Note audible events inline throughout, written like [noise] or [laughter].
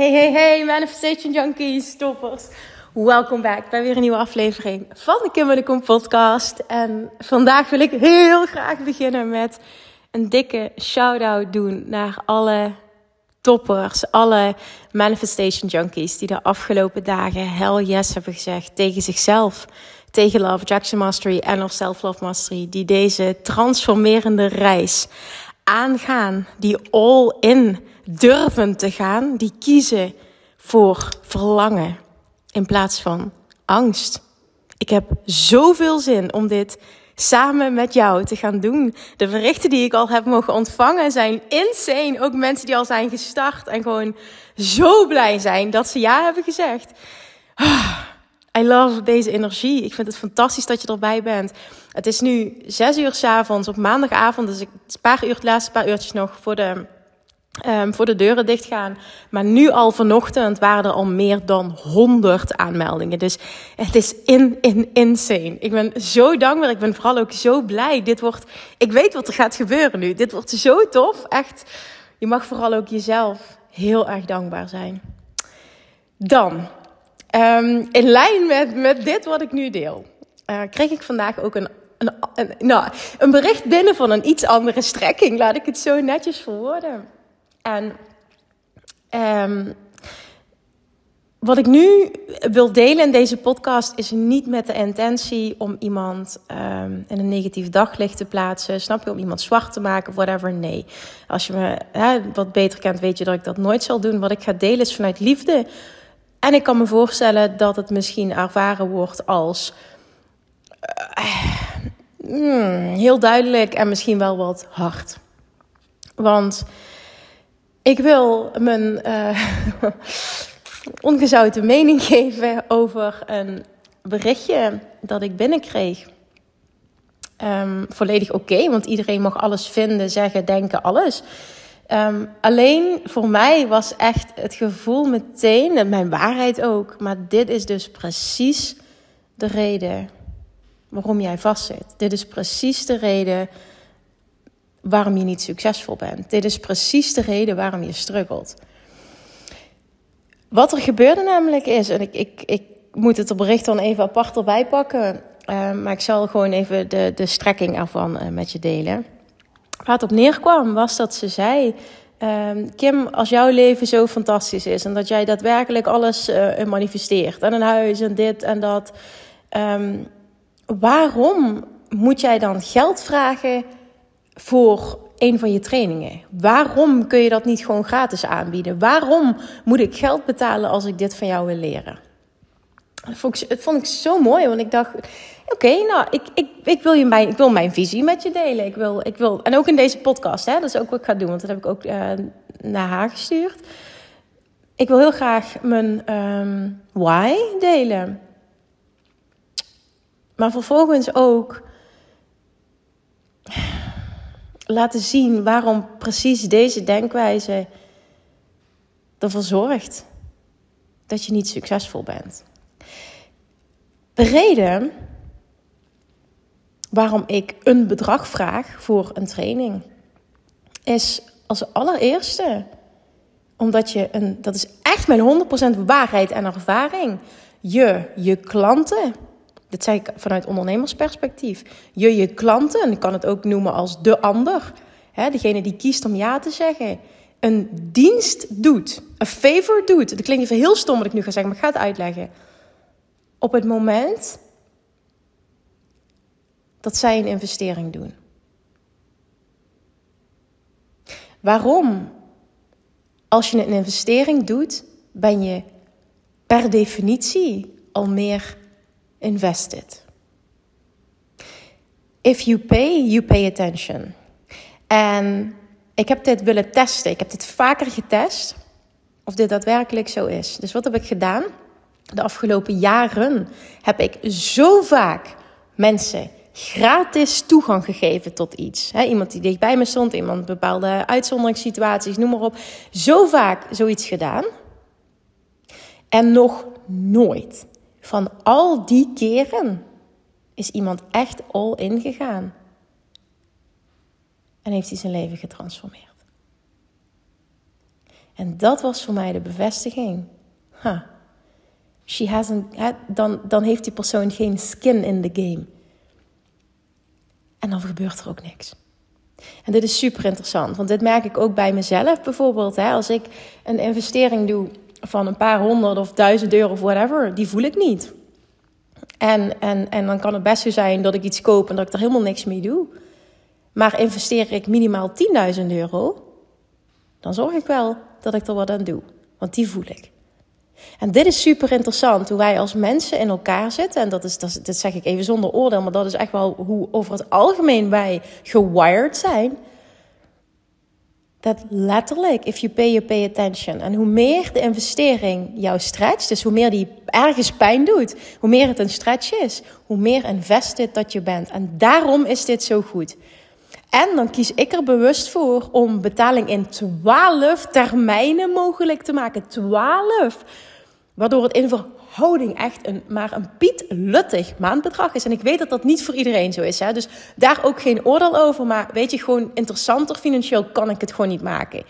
Hey, hey, hey, Manifestation Junkies, toppers. Welkom back bij weer een nieuwe aflevering van de Kim en de Kom podcast. En vandaag wil ik heel graag beginnen met een dikke shout-out doen naar alle toppers, alle Manifestation Junkies die de afgelopen dagen hell yes hebben gezegd tegen zichzelf, tegen Love Jackson Mastery en of Self Love Mastery, die deze transformerende reis aangaan, die all in durven te gaan, die kiezen voor verlangen in plaats van angst. Ik heb zoveel zin om dit samen met jou te gaan doen. De berichten die ik al heb mogen ontvangen zijn insane. Ook mensen die al zijn gestart en gewoon zo blij zijn dat ze ja hebben gezegd. Ah, I love deze energie. Ik vind het fantastisch dat je erbij bent. Het is nu zes uur s avonds op maandagavond. Dus ik, het een paar uur, de laatste paar uurtjes nog voor de Um, voor de deuren dichtgaan. Maar nu al vanochtend waren er al meer dan 100 aanmeldingen. Dus het is in, in, insane. Ik ben zo dankbaar. Ik ben vooral ook zo blij. Dit wordt, ik weet wat er gaat gebeuren nu. Dit wordt zo tof. Echt. Je mag vooral ook jezelf heel erg dankbaar zijn. Dan, um, in lijn met, met dit wat ik nu deel, uh, kreeg ik vandaag ook een een, een, nou, een bericht binnen van een iets andere strekking. Laat ik het zo netjes verwoorden. En um, wat ik nu wil delen in deze podcast is niet met de intentie om iemand um, in een negatief daglicht te plaatsen. Snap je? Om iemand zwart te maken, whatever. Nee. Als je me hè, wat beter kent, weet je dat ik dat nooit zal doen. Wat ik ga delen is vanuit liefde. En ik kan me voorstellen dat het misschien ervaren wordt als uh, mm, heel duidelijk en misschien wel wat hard. Want ik wil mijn uh, [laughs] ongezouten mening geven over een berichtje dat ik binnenkreeg. Um, volledig oké, want iedereen mag alles vinden, zeggen, denken, alles. Um, alleen voor mij was echt het gevoel meteen, en mijn waarheid ook, maar dit is dus precies de reden waarom jij vastzit. Dit is precies de reden waarom je niet succesvol bent. Dit is precies de reden waarom je struggelt. Wat er gebeurde namelijk is, en ik, ik, ik moet het bericht dan even apart erbij pakken, uh, maar ik zal gewoon even de, de strekking ervan uh, met je delen. Waar het op neerkwam was dat ze zei: uh, Kim, als jouw leven zo fantastisch is en dat jij daadwerkelijk alles uh, manifesteert en een huis en dit en dat, um, waarom moet jij dan geld vragen voor een van je trainingen? Waarom kun je dat niet gewoon gratis aanbieden? Waarom moet ik geld betalen als ik dit van jou wil leren? Dat vond ik, vond ik zo mooi, want ik dacht: oké, nou, ik, ik, ik, wil je mijn, ik wil mijn visie met je delen. Ik wil, ik wil, en ook in deze podcast, hè, dat is ook wat ik ga doen, want dat heb ik ook uh, naar haar gestuurd. Ik wil heel graag mijn um, why delen. Maar vervolgens ook laten zien waarom precies deze denkwijze ervoor zorgt dat je niet succesvol bent. De reden waarom ik een bedrag vraag voor een training is als allereerste omdat je een, dat is echt mijn 100% waarheid en ervaring, je je klanten dit zei ik vanuit ondernemersperspectief. Je je klanten, en ik kan het ook noemen als de ander, hè, degene die kiest om ja te zeggen, een dienst doet, een favor doet. Dat klinkt even heel stom wat ik nu ga zeggen, maar ik ga het uitleggen. Op het moment dat zij een investering doen. Waarom? Als je een investering doet, ben je per definitie al meer invested. If you pay, you pay attention. En ik heb dit willen testen. Ik heb dit vaker getest. Of dit daadwerkelijk zo is. Dus wat heb ik gedaan? De afgelopen jaren heb ik zo vaak mensen gratis toegang gegeven tot iets. iemand die dichtbij me stond, iemand bepaalde uitzonderingssituaties, noem maar op. Zo vaak zoiets gedaan. En nog nooit van al die keren is iemand echt all in gegaan. En heeft hij zijn leven getransformeerd. En dat was voor mij de bevestiging. Huh. She hasn't, dan, dan heeft die persoon geen skin in the game. En dan gebeurt er ook niks. En dit is super interessant, want dit merk ik ook bij mezelf bijvoorbeeld. Hè, als ik een investering doe van een paar honderd of duizend euro of whatever, die voel ik niet. En, en, en dan kan het best zo zijn dat ik iets koop en dat ik er helemaal niks mee doe. Maar investeer ik minimaal 10.000 euro, dan zorg ik wel dat ik er wat aan doe. Want die voel ik. En dit is super interessant, hoe wij als mensen in elkaar zitten. En dat is, dat, dat zeg ik even zonder oordeel, maar dat is echt wel hoe over het algemeen wij gewired zijn. Dat letterlijk, if you pay, you pay attention. En hoe meer de investering jou stretcht, dus hoe meer die ergens pijn doet, hoe meer het een stretch is, hoe meer invested dat je bent. En daarom is dit zo goed. En dan kies ik er bewust voor om betaling in 12 termijnen mogelijk te maken. 12. Waardoor het in verhouding echt een, maar een pietluttig maandbedrag is. En ik weet dat dat niet voor iedereen zo is. Hè? Dus daar ook geen oordeel over. Maar weet je, gewoon interessanter financieel kan ik het gewoon niet maken.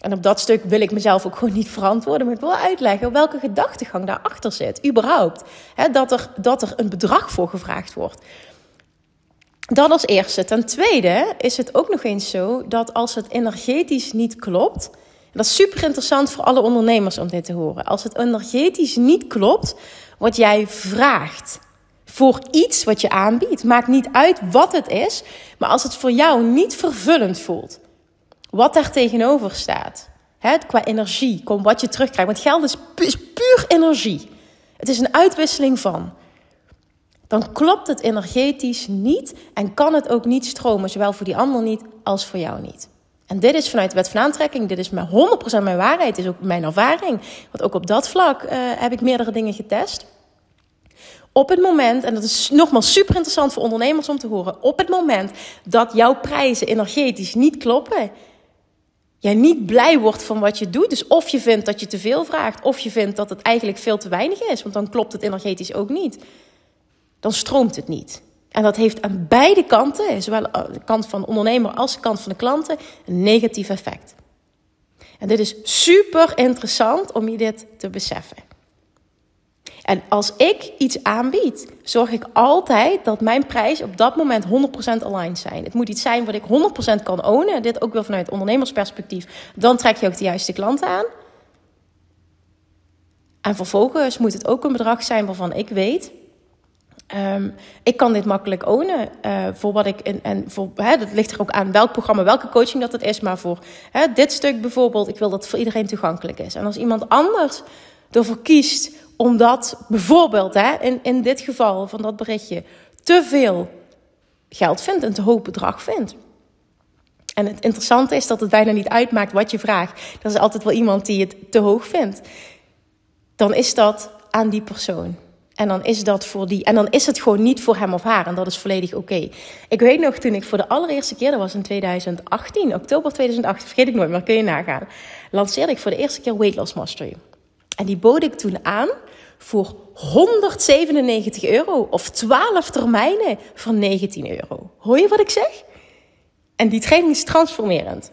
En op dat stuk wil ik mezelf ook gewoon niet verantwoorden. Maar ik wil uitleggen welke gedachtegang daarachter zit. Überhaupt. Hè? Dat, er, dat er een bedrag voor gevraagd wordt. Dat als eerste. Ten tweede is het ook nog eens zo dat als het energetisch niet klopt dat is super interessant voor alle ondernemers om dit te horen. Als het energetisch niet klopt, wat jij vraagt voor iets wat je aanbiedt, maakt niet uit wat het is, maar als het voor jou niet vervullend voelt, wat daar tegenover staat, hè, qua energie, wat je terugkrijgt, want geld is puur energie. Het is een uitwisseling van. Dan klopt het energetisch niet en kan het ook niet stromen, zowel voor die ander niet als voor jou niet. En dit is vanuit de wet van aantrekking, dit is mijn 100% mijn waarheid, is ook mijn ervaring. Want ook op dat vlak uh, heb ik meerdere dingen getest. Op het moment, en dat is nogmaals super interessant voor ondernemers om te horen, op het moment dat jouw prijzen energetisch niet kloppen, jij niet blij wordt van wat je doet, dus of je vindt dat je te veel vraagt, of je vindt dat het eigenlijk veel te weinig is, want dan klopt het energetisch ook niet, dan stroomt het niet. En dat heeft aan beide kanten, zowel de kant van de ondernemer als de kant van de klanten, een negatief effect. En dit is super interessant om je dit te beseffen. En als ik iets aanbied, zorg ik altijd dat mijn prijs op dat moment 100% aligned zijn. Het moet iets zijn wat ik 100% kan ownen. Dit ook wel vanuit ondernemersperspectief. Dan trek je ook de juiste klanten aan. En vervolgens moet het ook een bedrag zijn waarvan ik weet Um, ik kan dit makkelijk ownen uh, voor wat ik en, en voor hè, dat ligt er ook aan welk programma, welke coaching dat het is, maar voor hè, dit stuk bijvoorbeeld, ik wil dat het voor iedereen toegankelijk is. En als iemand anders ervoor kiest omdat bijvoorbeeld hè, in, in dit geval van dat berichtje te veel geld vindt, een te hoog bedrag vindt. En het interessante is dat het bijna niet uitmaakt wat je vraagt. Er is altijd wel iemand die het te hoog vindt. Dan is dat aan die persoon. En dan is dat voor die. En dan is het gewoon niet voor hem of haar. En dat is volledig oké. Ik weet nog toen ik voor de allereerste keer, dat was in 2018, oktober 2018, vergeet ik nooit, maar kun je nagaan. Lanceerde ik voor de eerste keer Weight Loss Mastery. En die bood ik toen aan voor 197 euro of 12 termijnen voor 19 euro. Hoor je wat ik zeg? En die training is transformerend.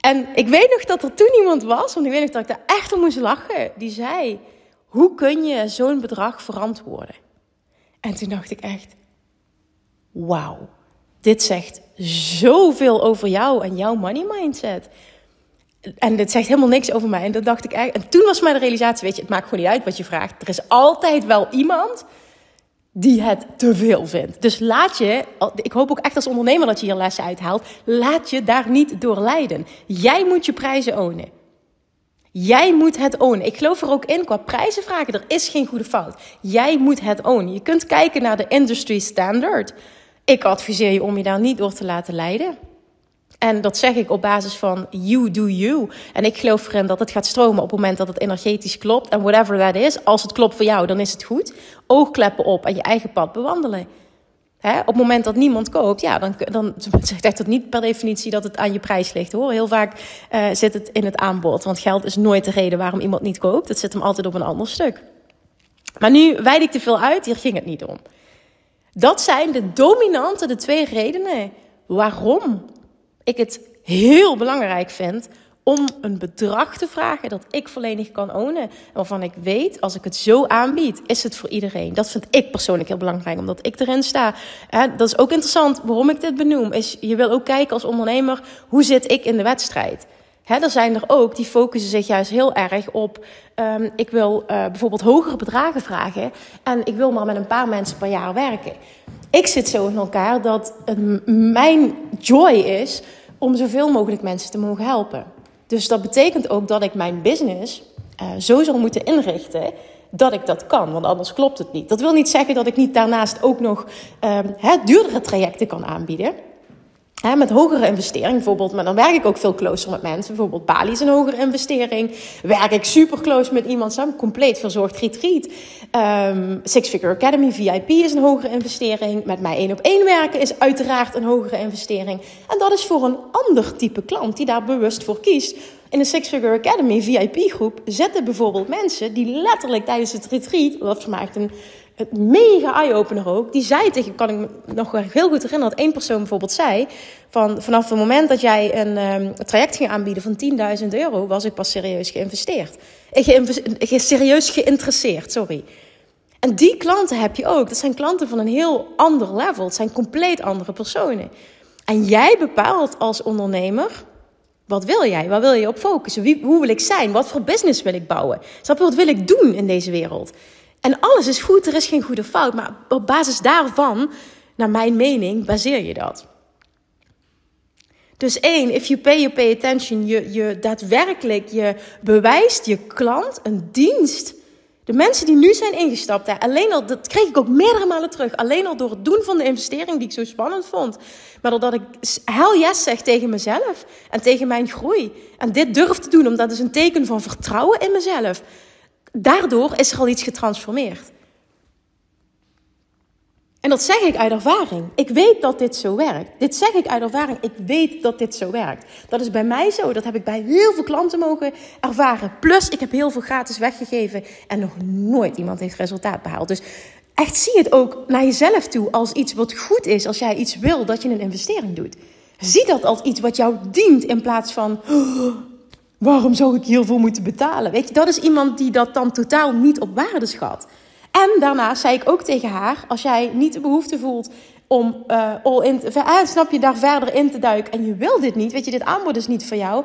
En ik weet nog dat er toen iemand was, want ik weet nog dat ik daar echt om moest lachen. Die zei: hoe kun je zo'n bedrag verantwoorden? En toen dacht ik echt, wauw, dit zegt zoveel over jou en jouw money mindset. En dit zegt helemaal niks over mij. En dat dacht ik. En toen was mijn realisatie: weet je, het maakt gewoon niet uit wat je vraagt. Er is altijd wel iemand die het te veel vindt. Dus laat je, ik hoop ook echt als ondernemer dat je hier lessen uithaalt, laat je daar niet door leiden. Jij moet je prijzen ownen. Jij moet het ownen. Ik geloof er ook in qua prijzen vragen. Er is geen goede fout. Jij moet het ownen. Je kunt kijken naar de industry standard. Ik adviseer je om je daar niet door te laten leiden. En dat zeg ik op basis van you do you. En ik geloof erin dat het gaat stromen op het moment dat het energetisch klopt. En whatever that is, als het klopt voor jou, dan is het goed. Oogkleppen op en je eigen pad bewandelen. Hè? Op het moment dat niemand koopt, ja, dan, dan zegt dat niet per definitie dat het aan je prijs ligt hoor. Heel vaak uh, zit het in het aanbod. Want geld is nooit de reden waarom iemand niet koopt. Het zit hem altijd op een ander stuk. Maar nu wijd ik te veel uit, hier ging het niet om. Dat zijn de dominante, de twee redenen waarom ik het heel belangrijk vind om een bedrag te vragen dat ik volledig kan ownen. Waarvan ik weet, als ik het zo aanbied, is het voor iedereen. Dat vind ik persoonlijk heel belangrijk, omdat ik erin sta. dat is ook interessant waarom ik dit benoem. Is je wil ook kijken als ondernemer, hoe zit ik in de wedstrijd? Hè, er zijn er ook die focussen zich juist heel erg op. Um, ik wil uh, bijvoorbeeld hogere bedragen vragen. En ik wil maar met een paar mensen per jaar werken. Ik zit zo in elkaar dat het mijn joy is om zoveel mogelijk mensen te mogen helpen. Dus dat betekent ook dat ik mijn business uh, zo zal moeten inrichten dat ik dat kan, want anders klopt het niet. Dat wil niet zeggen dat ik niet daarnaast ook nog uh, duurdere trajecten kan aanbieden met hogere investering bijvoorbeeld, maar dan werk ik ook veel closer met mensen. Bijvoorbeeld Bali is een hogere investering. Werk ik super close met iemand samen, compleet verzorgd retreat. Um, Six Figure Academy VIP is een hogere investering. Met mij één op één werken is uiteraard een hogere investering. En dat is voor een ander type klant die daar bewust voor kiest. In de Six Figure Academy VIP groep zitten bijvoorbeeld mensen die letterlijk tijdens het retreat, is voor een het mega eye-opener ook. Die zei tegen, kan ik me nog heel goed herinneren, dat één persoon bijvoorbeeld zei: van vanaf het moment dat jij een, um, traject ging aanbieden van 10.000 euro, was ik pas serieus geïnvesteerd. Ik serieus geïnteresseerd, sorry. En die klanten heb je ook. Dat zijn klanten van een heel ander level. Het zijn compleet andere personen. En jij bepaalt als ondernemer. Wat wil jij? Waar wil je op focussen? Hoe wil ik zijn? Wat voor business wil ik bouwen? Snap je, wat wil ik doen in deze wereld? En alles is goed, er is geen goede fout. Maar op basis daarvan, naar mijn mening, baseer je dat. Dus één, if you pay, you pay attention. Je, je daadwerkelijk, je bewijst je klant een dienst. De mensen die nu zijn ingestapt, hè, alleen al, dat kreeg ik ook meerdere malen terug. Alleen al door het doen van de investering die ik zo spannend vond. Maar doordat ik hell yes zeg tegen mezelf en tegen mijn groei. En dit durf te doen, omdat is een teken van vertrouwen in mezelf daardoor is er al iets getransformeerd. En dat zeg ik uit ervaring. Ik weet dat dit zo werkt. Dit zeg ik uit ervaring. Ik weet dat dit zo werkt. Dat is bij mij zo. Dat heb ik bij heel veel klanten mogen ervaren. Plus, ik heb heel veel gratis weggegeven en nog nooit iemand heeft resultaat behaald. Dus echt zie het ook naar jezelf toe als iets wat goed is. Als jij iets wil dat je een investering doet. Zie dat als iets wat jou dient in plaats van. Waarom zou ik hiervoor moeten betalen? Weet je, dat is iemand die dat dan totaal niet op waarde schat. En daarnaast zei ik ook tegen haar: als jij niet de behoefte voelt om uh, all in, te, eh, snap je, daar verder in te duiken en je wil dit niet, weet je, dit aanbod is niet voor jou,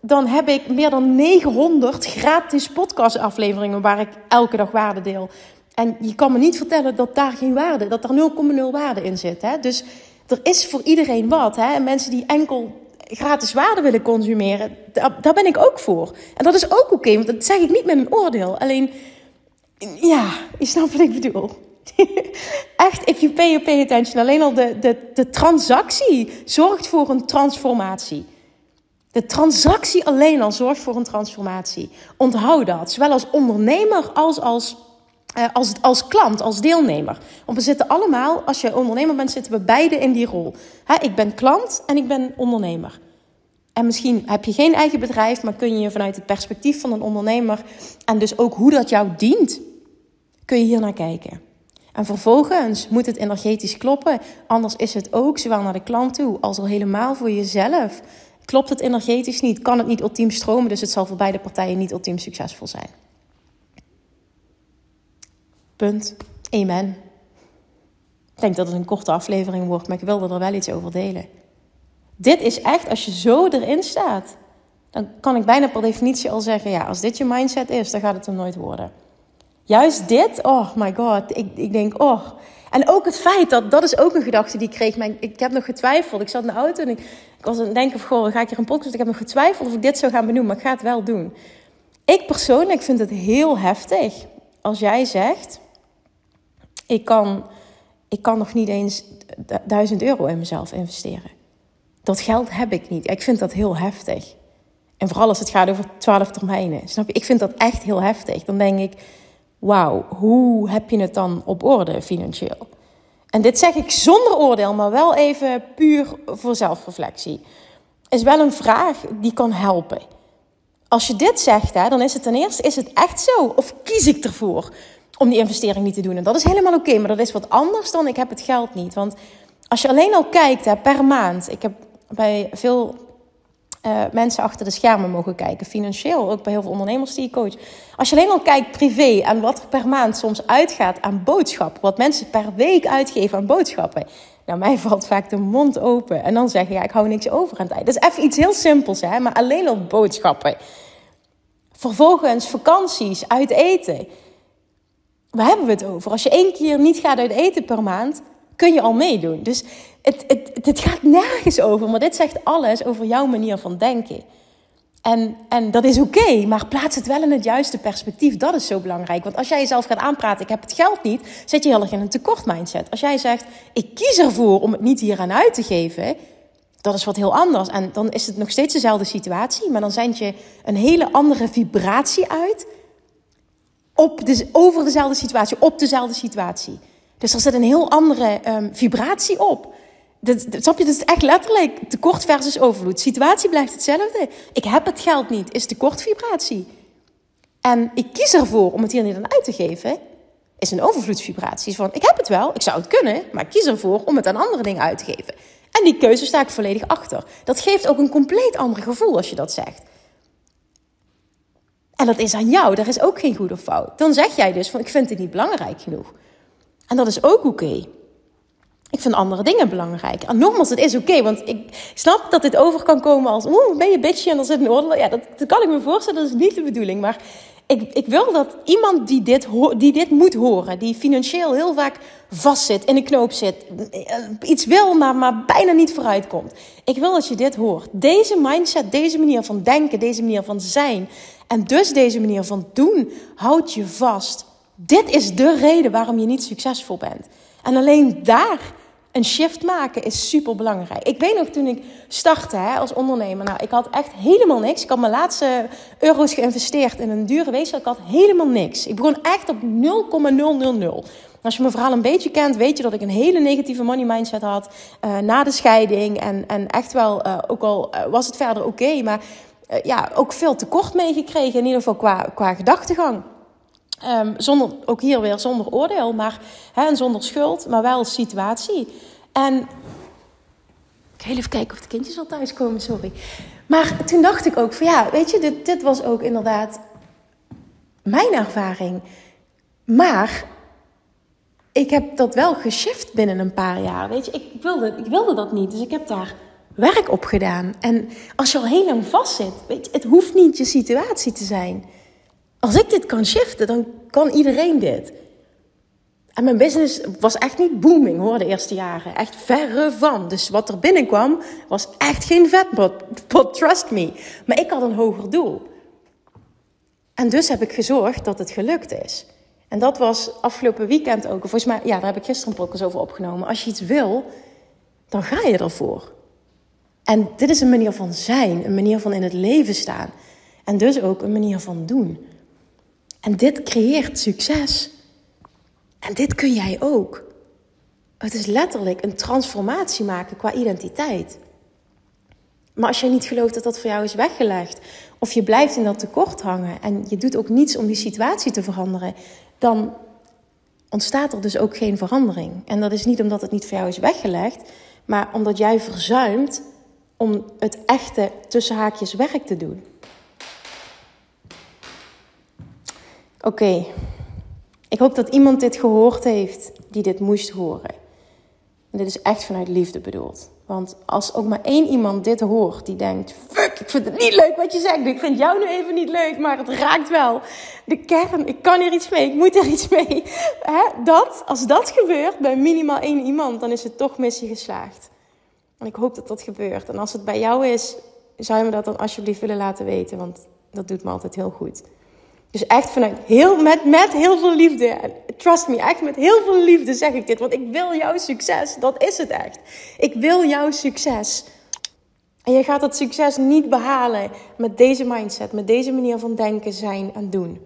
dan heb ik meer dan 900 gratis podcastafleveringen waar ik elke dag waarde deel. En je kan me niet vertellen dat daar geen waarde, dat er 0,0 waarde in zit. Hè? Dus er is voor iedereen wat. Hè? En mensen die enkel gratis waarde willen consumeren, daar, ben ik ook voor. En dat is ook oké, want dat zeg ik niet met een oordeel. Alleen, ja, je snapt wat ik bedoel. [laughs] Echt, if you pay, you pay attention. Alleen al de, de, de transactie zorgt voor een transformatie. De transactie alleen al zorgt voor een transformatie. Onthoud dat, zowel als ondernemer als als, als, als klant, als deelnemer. Want we zitten allemaal, als je ondernemer bent, zitten we beide in die rol. ik ben klant en ik ben ondernemer. En misschien heb je geen eigen bedrijf, maar kun je vanuit het perspectief van een ondernemer en dus ook hoe dat jou dient, kun je hier naar kijken. En vervolgens moet het energetisch kloppen, anders is het ook zowel naar de klant toe als al helemaal voor jezelf. Klopt het energetisch niet, kan het niet ultiem stromen, dus het zal voor beide partijen niet ultiem succesvol zijn. Punt. Amen. Ik denk dat het een korte aflevering wordt, maar ik wilde er wel iets over delen. Dit is echt, als je zo erin staat, dan kan ik bijna per definitie al zeggen: ja, als dit je mindset is, dan gaat het er nooit worden. Juist dit, oh my god, ik, ik denk, oh. En ook het feit dat, dat is ook een gedachte die ik kreeg. Maar ik, heb nog getwijfeld. Ik zat in de auto en ik, was aan het denken: goh, ga ik hier een podcast? Ik heb nog getwijfeld of ik dit zou gaan benoemen, maar ik ga het wel doen. Ik persoonlijk vind het heel heftig als jij zegt: ik kan, ik kan nog niet eens duizend euro in mezelf investeren. Dat geld heb ik niet. Ik vind dat heel heftig. En vooral als het gaat over twaalf termijnen. Snap je? Ik vind dat echt heel heftig. Dan denk ik, wauw, hoe heb je het dan op orde financieel? En dit zeg ik zonder oordeel, maar wel even puur voor zelfreflectie. Is wel een vraag die kan helpen. Als je dit zegt, hè, dan is het ten eerste, is het echt zo? Of kies ik ervoor om die investering niet te doen? En dat is helemaal oké, maar dat is wat anders dan ik heb het geld niet. Want als je alleen al kijkt hè, per maand, ik heb bij veel uh, mensen achter de schermen mogen kijken. Financieel, ook bij heel veel ondernemers die je coach. Als je alleen al kijkt privé aan wat er per maand soms uitgaat aan boodschappen. Wat mensen per week uitgeven aan boodschappen. Nou, mij [laughs] valt vaak de mond open. En dan zeg je, ja, ik hou niks over aan tijd. Dat is even iets heel simpels, hè. Maar alleen al boodschappen. Vervolgens vakanties, uit eten. Waar hebben we het over? Als je één keer niet gaat uit eten per maand, kun je al meedoen. Dus het, het, het gaat nergens over, maar dit zegt alles over jouw manier van denken. En, en dat is oké, maar plaats het wel in het juiste perspectief. Dat is zo belangrijk. Want als jij jezelf gaat aanpraten, ik heb het geld niet, zit je heel erg in een tekort mindset. Als jij zegt, ik kies ervoor om het niet hier aan uit te geven, dat is wat heel anders. En dan is het nog steeds dezelfde situatie, maar dan zend je een hele andere vibratie uit op de, over dezelfde situatie, op dezelfde situatie. Dus er zit een heel andere um, vibratie op. Dat, snap je? Dat is echt letterlijk tekort versus overvloed. Situatie blijft hetzelfde. Ik heb het geld niet, is tekort vibratie. En ik kies ervoor om het hier niet aan uit te geven, is een overvloedsvibratie. Van ik heb het wel, ik zou het kunnen, maar ik kies ervoor om het aan andere dingen uit te geven. En die keuze sta ik volledig achter. Dat geeft ook een compleet ander gevoel als je dat zegt. En dat is aan jou, daar is ook geen goed of fout. Dan zeg jij dus van ik vind het niet belangrijk genoeg. En dat is ook oké. Ik vind andere dingen belangrijk. En nogmaals, het is oké, want ik snap dat dit over kan komen als... Oeh, ben je bitchy en dan zit een oordeel. Ja, dat, kan ik me voorstellen, dat is niet de bedoeling. Maar ik, ik wil dat iemand die dit, die dit moet horen... die financieel heel vaak vastzit, in een knoop zit... iets wil, maar, maar bijna niet vooruit komt. Ik wil dat je dit hoort. Deze mindset, deze manier van denken, deze manier van zijn... en dus deze manier van doen, houdt je vast dit is de reden waarom je niet succesvol bent. En alleen daar een shift maken is super belangrijk. Ik weet nog toen ik startte hè, als ondernemer. Nou, ik had echt helemaal niks. Ik had mijn laatste euro's geïnvesteerd in een dure wezen. Ik had helemaal niks. Ik begon echt op 0,000. Als je mijn verhaal een beetje kent, weet je dat ik een hele negatieve money mindset had uh, na de scheiding. En, en echt wel, uh, ook al uh, was het verder oké, maar ja, ook veel tekort meegekregen. In ieder geval qua, qua gedachtegang. Um, zonder, ook hier weer zonder oordeel, maar hè, en zonder schuld, maar wel situatie. En ik ga even kijken of de kindjes al thuiskomen, sorry. Maar toen dacht ik ook van ja, weet je, dit, dit was ook inderdaad mijn ervaring. Maar ik heb dat wel geshift binnen een paar jaar. Weet je, ik wilde, ik wilde dat niet. Dus ik heb daar werk op gedaan. En als je al heel lang vast zit, weet je, het hoeft niet je situatie te zijn. Als ik dit kan shiften, dan kan iedereen dit. En mijn business was echt niet booming hoor, de eerste jaren. Echt verre van. Dus wat er binnenkwam, was echt geen vetpot, trust me. Maar ik had een hoger doel. En dus heb ik gezorgd dat het gelukt is. En dat was afgelopen weekend ook. Volgens mij, ja, daar heb ik gisteren een podcast over opgenomen. Als je iets wil, dan ga je ervoor. En dit is een manier van zijn, een manier van in het leven staan. En dus ook een manier van doen. En dit creëert succes. En dit kun jij ook. Het is letterlijk een transformatie maken qua identiteit. Maar als jij niet gelooft dat dat voor jou is weggelegd, of je blijft in dat tekort hangen en je doet ook niets om die situatie te veranderen, dan ontstaat er dus ook geen verandering. En dat is niet omdat het niet voor jou is weggelegd, maar omdat jij verzuimt om het echte tussen haakjes werk te doen. Oké, ik hoop dat iemand dit gehoord heeft die dit moest horen. En dit is echt vanuit liefde bedoeld. Want als ook maar één iemand dit hoort die denkt: Fuck, ik vind het niet leuk wat je zegt. Ik vind jou nu even niet leuk, maar het raakt wel. De kern, ik kan hier iets mee, ik moet er iets mee. Dat, als dat gebeurt bij minimaal één iemand, dan is het toch missie geslaagd. En ik hoop dat dat gebeurt. En als het bij jou is, zou je me dat dan alsjeblieft willen laten weten, want dat doet me altijd heel goed. Dus echt vanuit heel, met, met heel veel liefde. Trust me, echt met heel veel liefde zeg ik dit. Want ik wil jouw succes. Dat is het echt. Ik wil jouw succes. En je gaat dat succes niet behalen met deze mindset, met deze manier van denken, zijn en doen.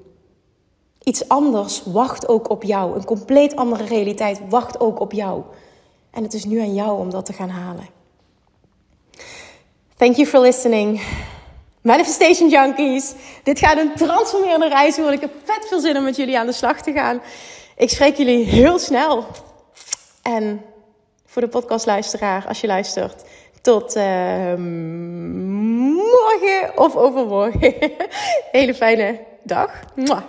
Iets anders wacht ook op jou. Een compleet andere realiteit wacht ook op jou. En het is nu aan jou om dat te gaan halen. Thank you for listening. Manifestation Junkies. Dit gaat een transformerende reis worden. Ik heb vet veel zin om met jullie aan de slag te gaan. Ik spreek jullie heel snel. En voor de podcastluisteraar, als je luistert, tot uh, morgen of overmorgen. [laughs] Hele fijne dag. Mwah.